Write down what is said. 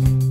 Bye.